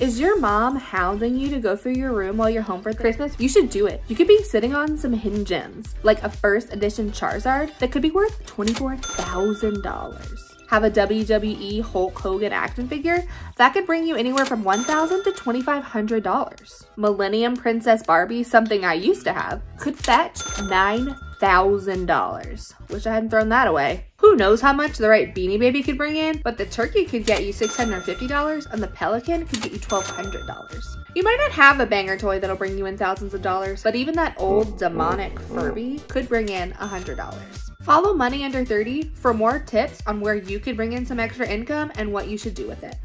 Is your mom hounding you to go through your room while you're home for Christmas? You should do it. You could be sitting on some hidden gems, like a first edition Charizard that could be worth $24,000 have a WWE Hulk Hogan action figure, that could bring you anywhere from $1,000 to $2,500. Millennium Princess Barbie, something I used to have, could fetch $9,000. Wish I hadn't thrown that away. Who knows how much the right Beanie Baby could bring in, but the turkey could get you $650 and the pelican could get you $1,200. You might not have a banger toy that'll bring you in thousands of dollars, but even that old demonic Furby could bring in $100. Follow Money Under 30 for more tips on where you could bring in some extra income and what you should do with it.